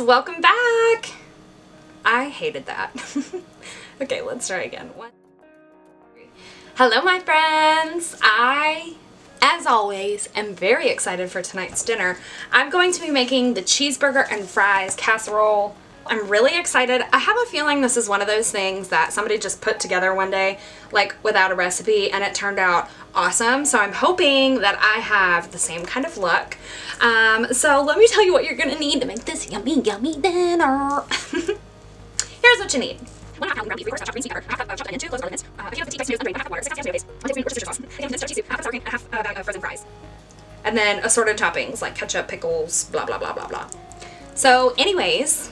Welcome back! I hated that. okay, let's try again. One. Hello my friends! I, as always, am very excited for tonight's dinner. I'm going to be making the cheeseburger and fries casserole I'm really excited. I have a feeling this is one of those things that somebody just put together one day, like without a recipe, and it turned out awesome. So I'm hoping that I have the same kind of luck. Um, so let me tell you what you're gonna need to make this yummy, yummy dinner. Here's what you need. One ground beef, three cup green pepper, half cup of chocolate onion, two cloves of lemons, uh, can of half water, six mayonnaise, one tablespoon Worcestershire sauce, a condensed cheese soup, half a a bag of frozen fries. And then assorted toppings like ketchup, pickles, blah, blah, blah, blah, blah. So anyways,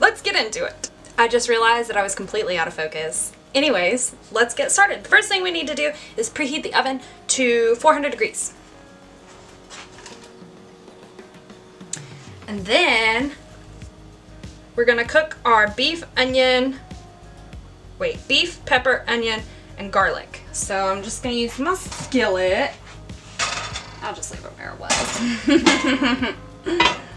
let's get into it. I just realized that I was completely out of focus. Anyways, let's get started. The first thing we need to do is preheat the oven to 400 degrees. And then we're gonna cook our beef, onion, wait, beef, pepper, onion, and garlic. So I'm just gonna use my skillet. I'll just leave it where it was.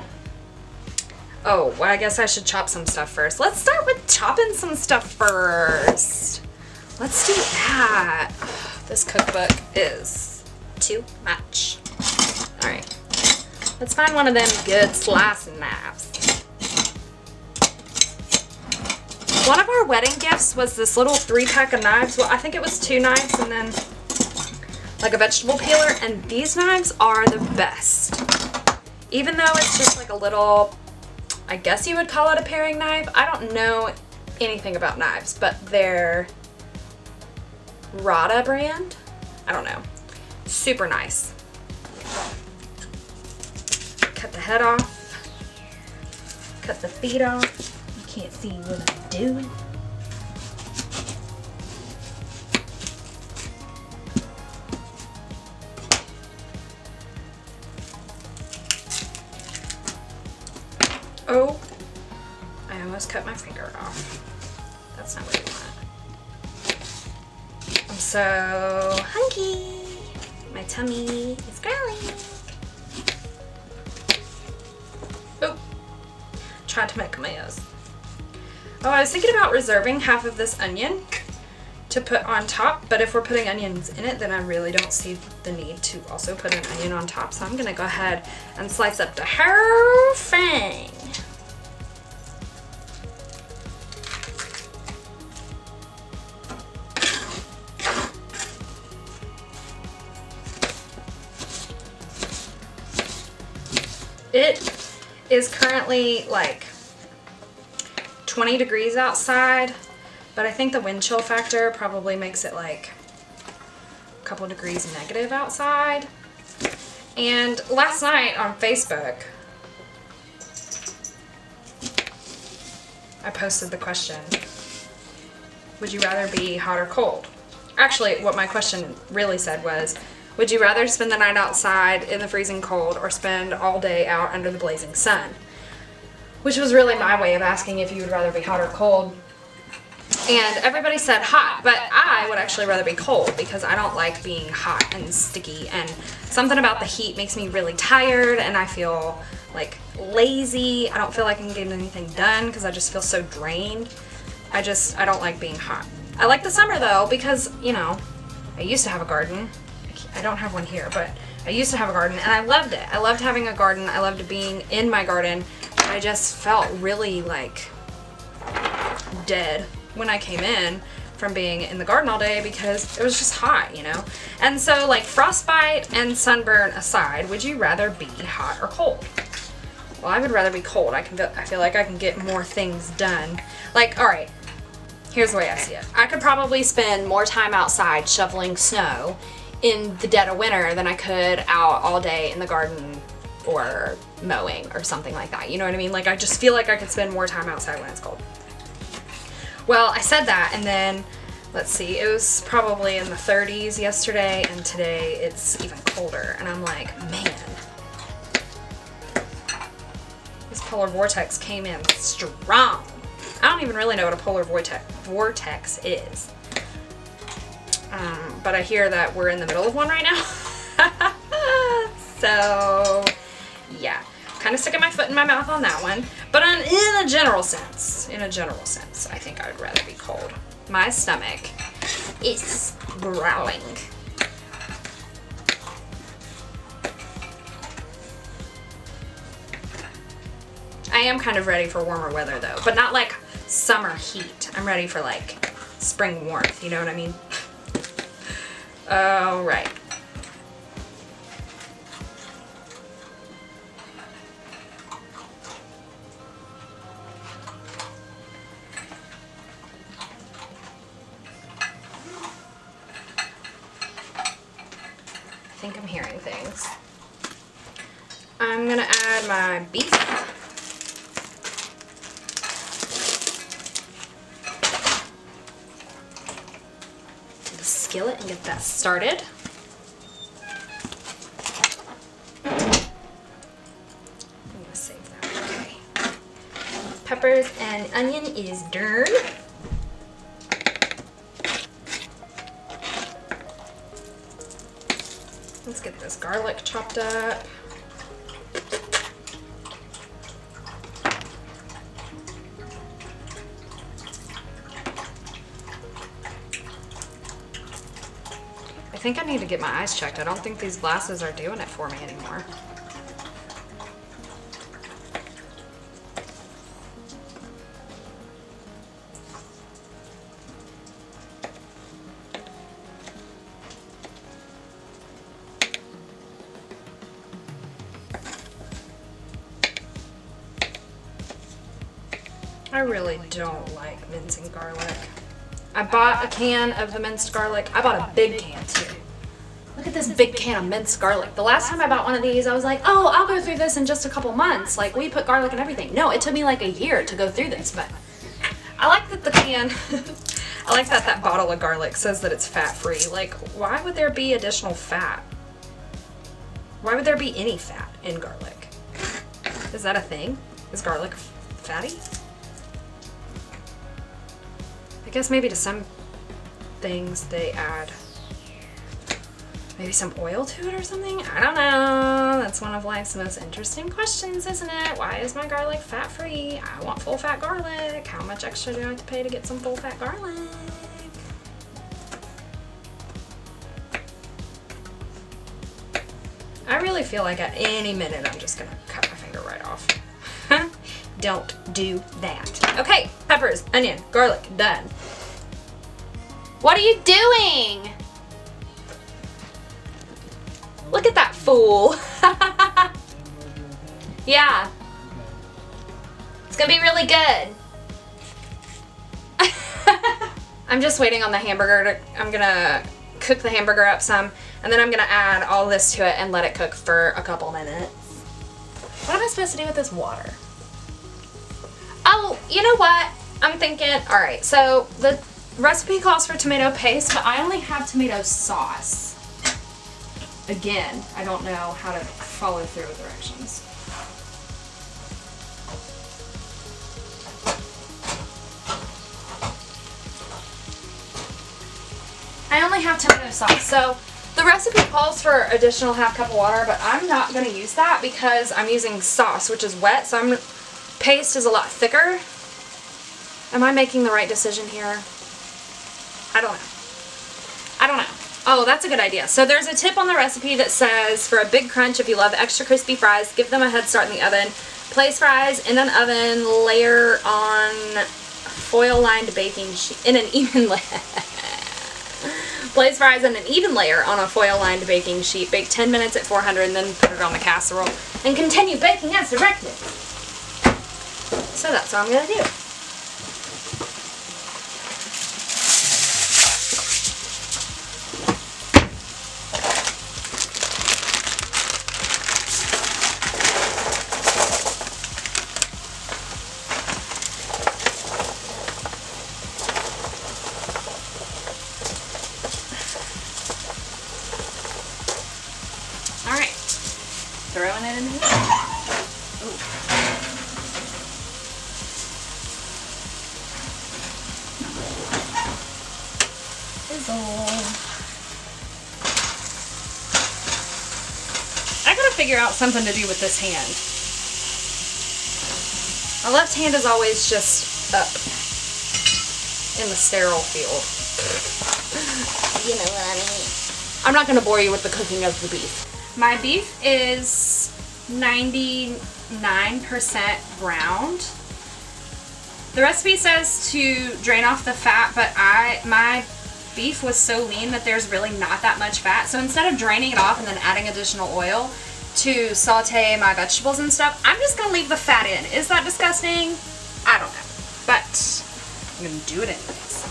Oh, well, I guess I should chop some stuff first. Let's start with chopping some stuff first. Let's do that. this cookbook is too much. All right, let's find one of them good slicing knives. One of our wedding gifts was this little three pack of knives. Well, I think it was two knives and then like a vegetable peeler. And these knives are the best. Even though it's just like a little I guess you would call it a paring knife. I don't know anything about knives, but they're Rada brand. I don't know. Super nice. Cut the head off. Cut the feet off. You can't see what I'm doing. Oh, I almost cut my finger off. That's not what you want. I'm so hungry. My tummy is growling. Oh, tried to make tomatoes. Oh, I was thinking about reserving half of this onion to put on top, but if we're putting onions in it, then I really don't see the need to also put an onion on top. So I'm gonna go ahead and slice up the whole thing. Currently like 20 degrees outside, but I think the wind chill factor probably makes it like a couple degrees negative outside. And last night on Facebook, I posted the question, would you rather be hot or cold? Actually, what my question really said was, would you rather spend the night outside in the freezing cold or spend all day out under the blazing sun? Which was really my way of asking if you would rather be hot or cold. And everybody said hot, but I would actually rather be cold because I don't like being hot and sticky and something about the heat makes me really tired and I feel like lazy. I don't feel like I can get anything done because I just feel so drained. I just, I don't like being hot. I like the summer though because, you know, I used to have a garden I don't have one here, but I used to have a garden and I loved it. I loved having a garden. I loved being in my garden. I just felt really like dead when I came in from being in the garden all day because it was just hot, you know? And so like frostbite and sunburn aside, would you rather be hot or cold? Well, I would rather be cold. I can I feel like I can get more things done. Like, all right, here's the way I see it. I could probably spend more time outside shoveling snow in the dead of winter than I could out all day in the garden or mowing or something like that. You know what I mean? Like I just feel like I could spend more time outside when it's cold. Well, I said that and then let's see, it was probably in the 30s yesterday and today it's even colder and I'm like, man, this polar vortex came in strong. I don't even really know what a polar vortex, vortex is. Um, but I hear that we're in the middle of one right now. so, yeah. Kind of sticking my foot in my mouth on that one. But on, in a general sense, in a general sense, I think I would rather be cold. My stomach is growling. I am kind of ready for warmer weather though, but not like summer heat. I'm ready for like spring warmth, you know what I mean? All right. I'm hearing things. I'm gonna add my beef. To the skillet and get that started. Peppers and onion is done. Garlic chopped up. I think I need to get my eyes checked. I don't think these glasses are doing it for me anymore. Don't like mincing garlic. I bought a can of the minced garlic. I bought a big can too. Look at this big can of minced garlic. The last time I bought one of these, I was like, oh, I'll go through this in just a couple months. Like, we put garlic and everything. No, it took me like a year to go through this, but I like that the can, I like that that bottle of garlic says that it's fat-free. Like, why would there be additional fat? Why would there be any fat in garlic? Is that a thing? Is garlic fatty? Guess maybe to some things they add maybe some oil to it or something? I don't know. That's one of life's most interesting questions, isn't it? Why is my garlic fat free? I want full fat garlic. How much extra do I have to pay to get some full fat garlic? I really feel like at any minute I'm just gonna cut Don't do that. Okay, peppers, onion, garlic, done. What are you doing? Look at that fool. yeah. It's gonna be really good. I'm just waiting on the hamburger to, I'm gonna cook the hamburger up some and then I'm gonna add all this to it and let it cook for a couple minutes. What am I supposed to do with this water? You know what? I'm thinking, all right, so the recipe calls for tomato paste, but I only have tomato sauce. Again, I don't know how to follow through with directions. I only have tomato sauce, so the recipe calls for additional half cup of water, but I'm not going to use that because I'm using sauce, which is wet, so I'm paste is a lot thicker. Am I making the right decision here? I don't know. I don't know. Oh, that's a good idea. So there's a tip on the recipe that says for a big crunch, if you love extra crispy fries, give them a head start in the oven. Place fries in an oven, layer on foil-lined baking sheet, in an even layer. Place fries in an even layer on a foil-lined baking sheet. Bake 10 minutes at 400 and then put it on the casserole. And continue baking as directed. So that's what I'm going to do. Figure out something to do with this hand. My left hand is always just up in the sterile field. You know what I mean? I'm not going to bore you with the cooking of the beef. My beef is 99% browned. The recipe says to drain off the fat, but I my beef was so lean that there's really not that much fat. So instead of draining it off and then adding additional oil to saute my vegetables and stuff, I'm just to leave the fat in. Is that disgusting? I don't know. But I'm to do it anyways.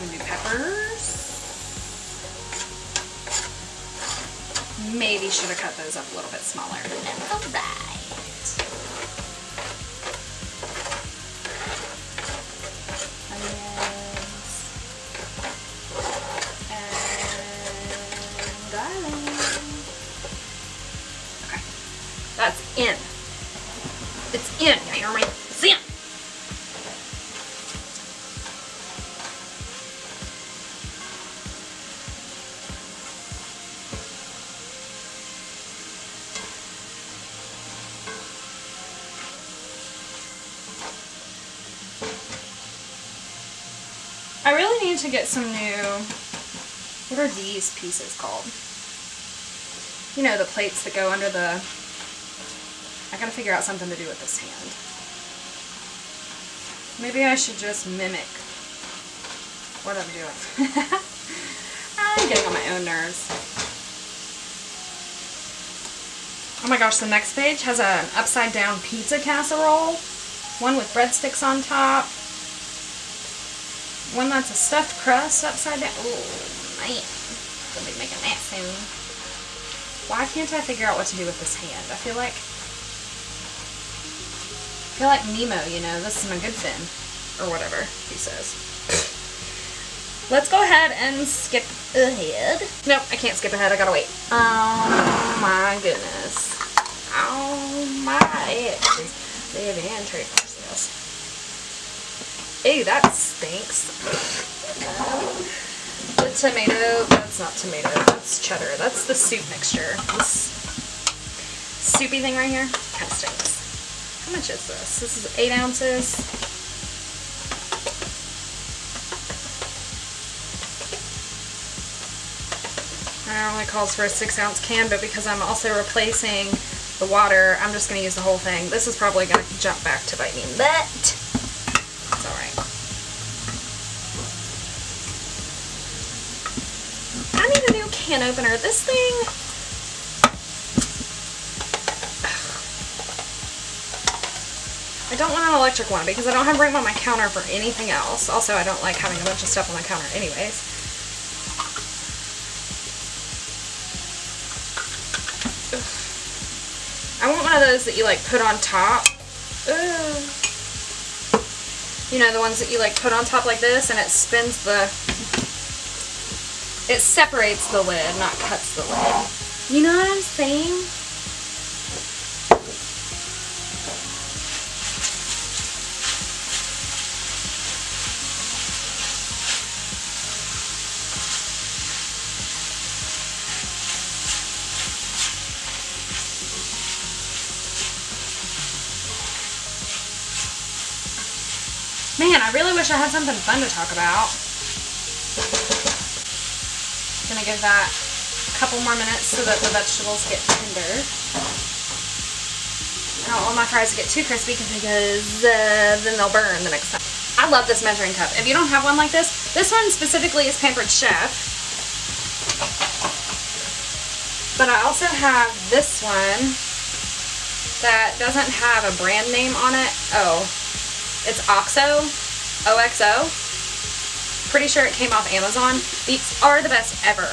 I'm to do peppers. Maybe should have cut those up a little bit smaller. Alright. In. It's in, you hear me? It's in. I really need to get some new. What are these pieces called? You know, the plates that go under the. I gotta figure out something to do with this hand. Maybe I should just mimic what I'm doing. I'm getting on my own nerves. Oh my gosh, the next page has an upside down pizza casserole. One with breadsticks on top. One that's a stuffed crust upside down. Oh man, gonna be making that soon. Why can't I figure out what to do with this hand? I feel like, I feel like Nemo. You know, this is my good fin, or whatever he says. Let's go ahead and skip ahead. Nope, I can't skip ahead. I gotta wait. Oh my goodness. Oh my. They have entry process. Ew, that stinks. The tomato, that's not tomato, that's cheddar. That's the soup mixture. This soupy thing right here kind of stinks. How much is this? This is eight ounces. Uh, it only calls for a six ounce can, but because I'm also replacing the water, I'm just going to use the whole thing. This is probably going to jump back to bite me butt. It's alright. I need a new can opener. This thing... I don't want an electric one because I don't have room on my counter for anything else. Also, I don't like having a bunch of stuff on the counter anyways. I want one of those that you like put on top. Ugh. You know, the ones that you like put on top like this and it spins the... It separates the lid, not cuts the lid. You know what I'm saying? Wish I had something fun to talk about. I'm gonna give that a couple more minutes so that the vegetables get tender. I don't want my fries to get too crispy because uh, then they'll burn the next time. I love this measuring cup. If you don't have one like this, this one specifically is Pampered Chef. But I also have this one that doesn't have a brand name on it. Oh, it's OXO, OXO. Pretty sure it came off Amazon. These are the best ever.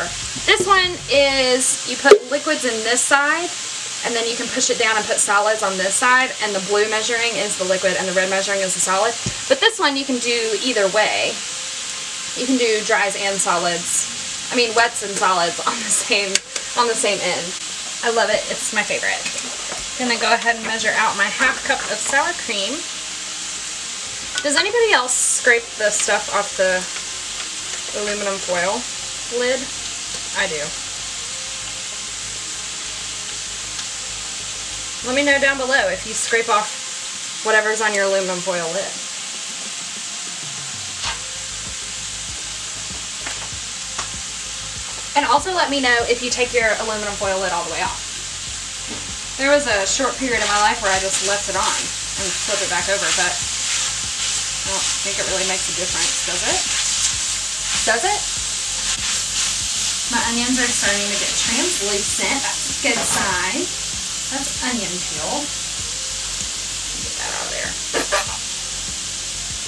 This one is, you put liquids in this side, and then you can push it down and put solids on this side, and the blue measuring is the liquid, and the red measuring is the solid. But this one you can do either way. You can do dries and solids. I mean wets and solids on the same on the same end. I love it. It's my favorite. Gonna go ahead and measure out my half cup of sour cream. Does anybody else scrape the stuff off the aluminum foil lid? I do. Let me know down below if you scrape off whatever's on your aluminum foil lid. And also let me know if you take your aluminum foil lid all the way off. There was a short period in my life where I just left it on and flip it back over, but don't think it really makes a difference, does it? Does it? My onions are starting to get translucent. That's a good sign. That's onion peel. Get that out of there.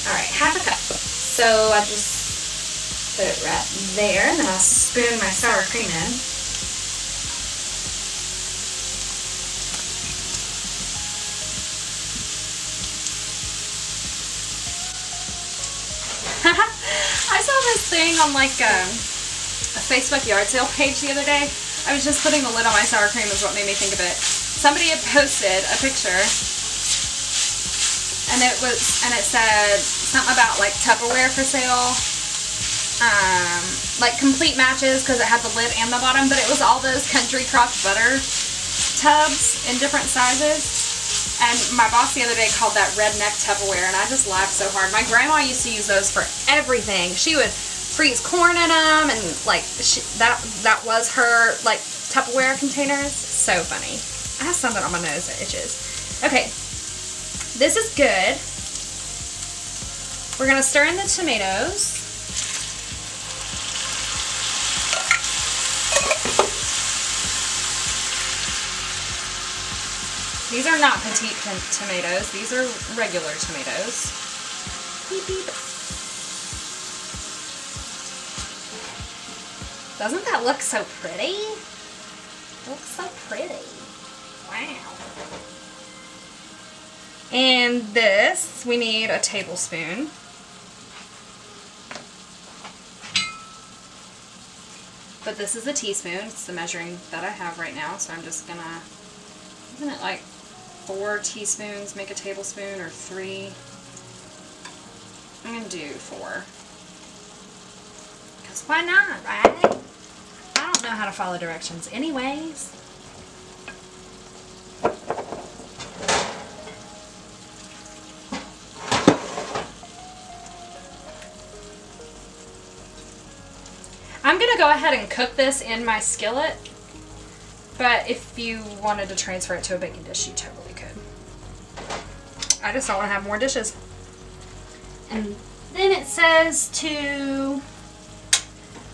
All right, half a cup. So I just put it right there, and then I'll spoon my sour cream in. I saw this thing on like a, a Facebook yard sale page the other day. I was just putting the lid on my sour cream is what made me think of it. Somebody had posted a picture and it was and it said something about like Tupperware for sale. Um, like complete matches because it had the lid and the bottom, but it was all those country crock butter tubs in different sizes. And my boss the other day called that redneck Tupperware, and I just laughed so hard. My grandma used to use those for everything. She would freeze corn in them, and like she, that that was her like Tupperware containers. So funny. I have something on my nose that itches. Okay, this is good. We're gonna stir in the tomatoes. These are not petite tomatoes. These are regular tomatoes. Beep, beep. Doesn't that look so pretty? Looks so pretty. Wow. And this, we need a tablespoon. But this is a teaspoon. It's the measuring that I have right now, so I'm just gonna, isn't it like four teaspoons make a tablespoon or three? I'm gonna do four. Because why not, right? I don't know how to follow directions anyways. I'm gonna go ahead and cook this in my skillet, but if you wanted to transfer it to a baking dish, you totally. I just don't want to have more dishes. And then it says to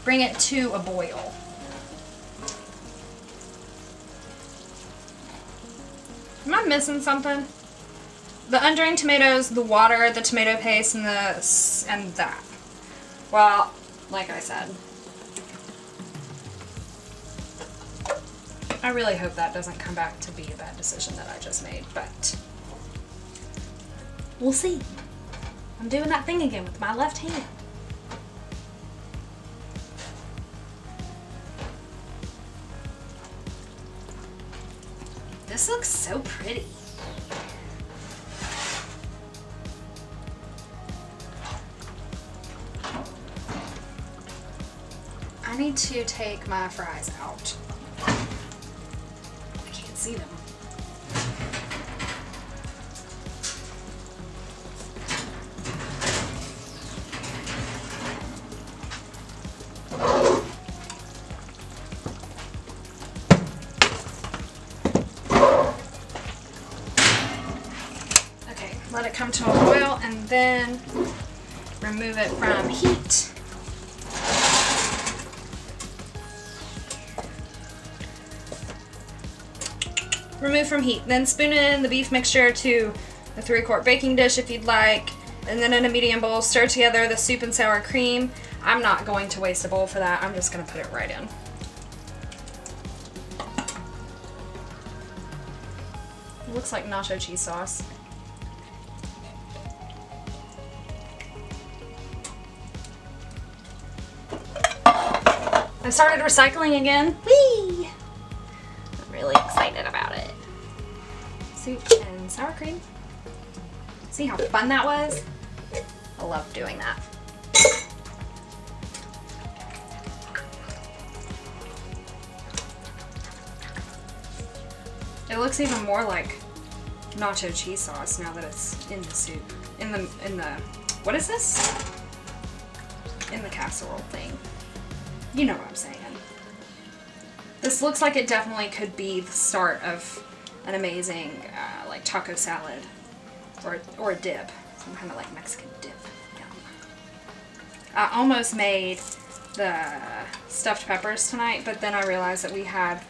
bring it to a boil. Am I missing something? The undrained tomatoes, the water, the tomato paste, and the and that. Well, like I said, I really hope that doesn't come back to be a bad decision that I just made, but we'll see. I'm doing that thing again with my left hand. This looks so pretty. I need to take my fries out I can't see them. Let it come to a boil and then remove it from heat. remove from heat. Then spoon in the beef mixture to a three quart baking dish if you'd like. And then in a medium bowl, stir together the soup and sour cream. I'm not going to waste a bowl for that. I'm just going to put it right in. Looks like nacho cheese sauce. I started recycling again. Whee! I'm really excited about it soup and sour cream. See how fun that was? I love doing that. It looks even more like nacho cheese sauce now that it's in the soup. In the in the what is this? In the casserole thing. You know what I'm saying. This looks like it definitely could be the start of an amazing uh, like taco salad or or a dip, some kind of like Mexican dip. Yum. I almost made the stuffed peppers tonight, but then I realized that we had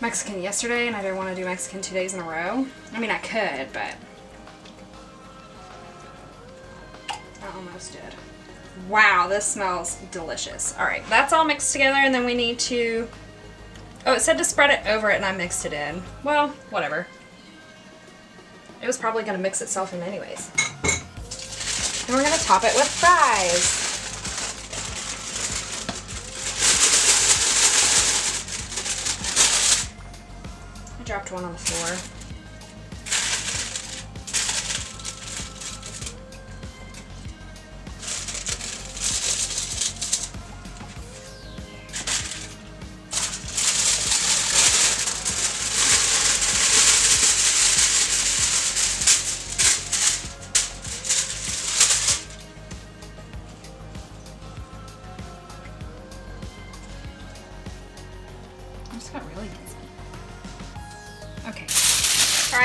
Mexican yesterday and I didn't want to do Mexican two days in a row. I mean, I could, but I almost did. Wow, this smells delicious. All right, that's all mixed together and then we need to, oh, it said to spread it over it and I mixed it in. Well, whatever. It was probably gonna mix itself in anyways. And we're gonna top it with fries. I dropped one on the floor.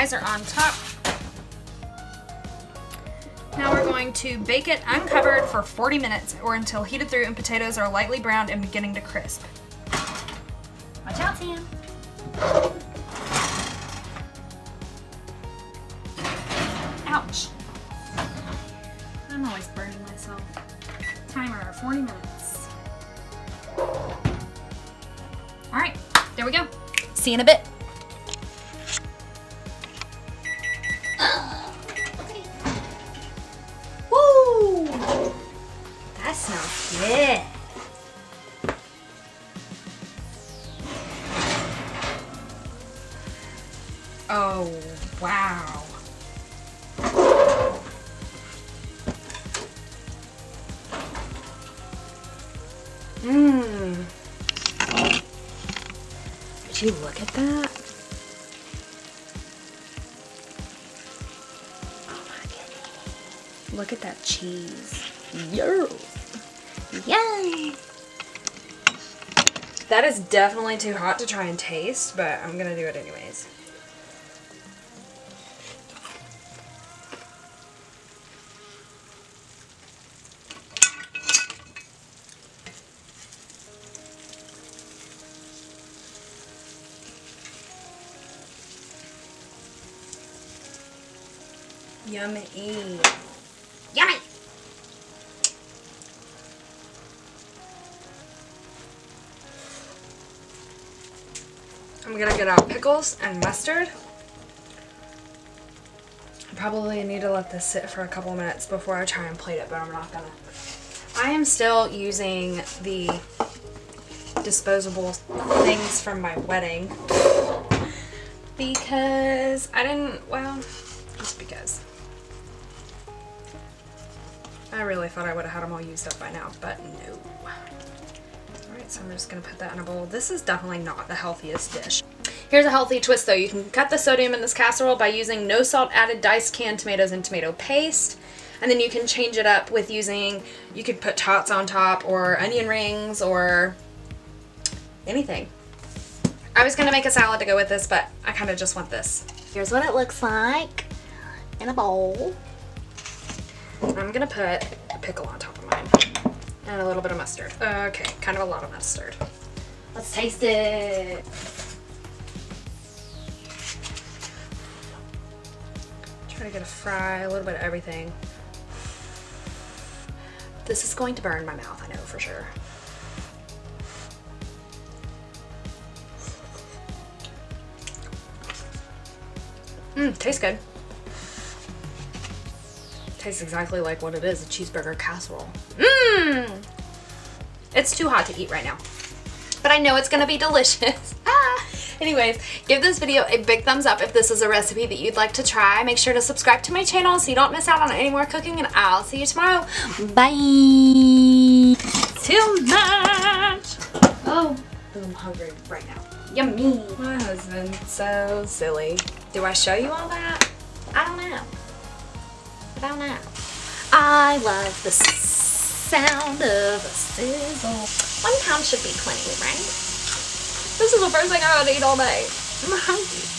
Fries are on top. Now we're going to bake it uncovered for 40 minutes or until heated through and potatoes are lightly browned and beginning to crisp. Smells. Oh, wow. Mmm. Did you look at that? Oh. Look at that cheese. Yo. Yum. That is definitely too hot to try and taste, but I'm gonna do it anyways. Yummy. I'm gonna get out pickles and mustard. I probably need to let this sit for a couple minutes before I try and plate it, but I'm not gonna. I am still using the disposable things from my wedding because I didn't, well, just because. I really thought I would have had them all used up by now, but no. So I'm just gonna put that in a bowl. This is definitely not the healthiest dish. Here's a healthy twist though. You can cut the sodium in this casserole by using no salt added diced canned tomatoes and tomato paste. And then you can change it up with using, you could put tots on top or onion rings or anything. I was gonna make a salad to go with this, but I kind of just want this. Here's what it looks like in a bowl. I'm gonna put a pickle on top of mine and a little bit of mustard. Okay, kind of a lot of mustard. Let's taste it. Try to get a fry, a little bit of everything. This is going to burn my mouth, I know for sure. Mmm, tastes good. Tastes exactly like what it is, a cheeseburger casserole. Mmm! It's too hot to eat right now. But I know it's gonna be delicious. ah! Anyways, give this video a big thumbs up if this is a recipe that you'd like to try. Make sure to subscribe to my channel so you don't miss out on any more cooking and I'll see you tomorrow. Bye. Too much! Oh. I'm hungry right now. Yummy. My husband, so silly. Do I show you all that? I don't. I don't know. I love the sound of a sizzle. One pound should be plenty, right? This is the first thing I would eat all day. I'm hungry.